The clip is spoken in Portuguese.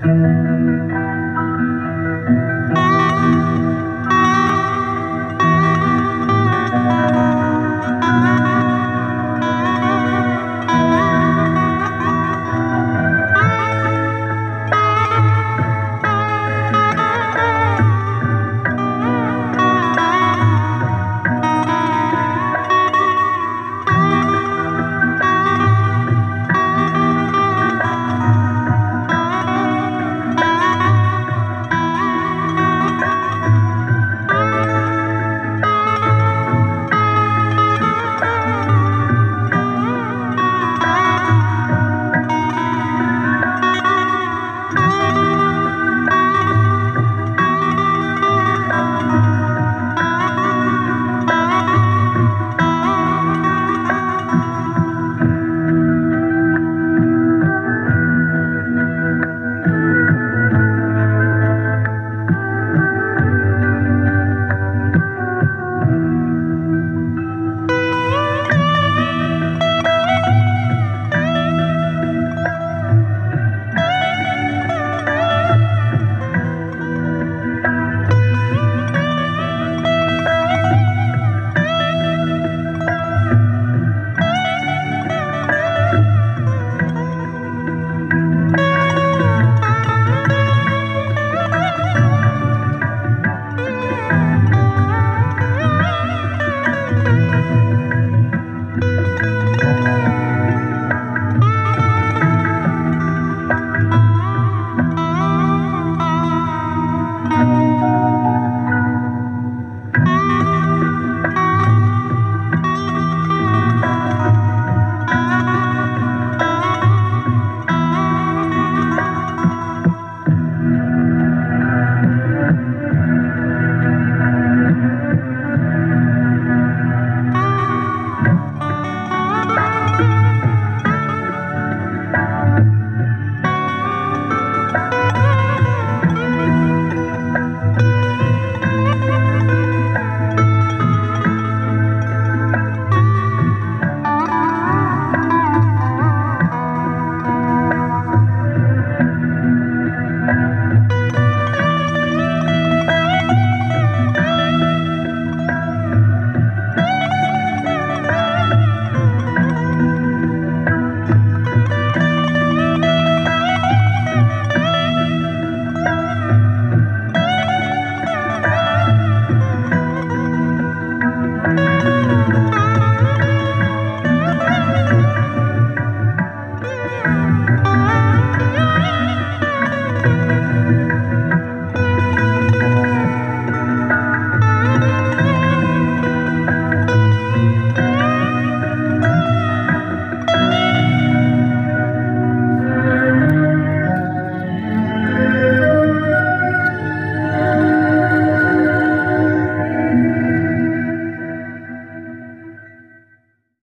Música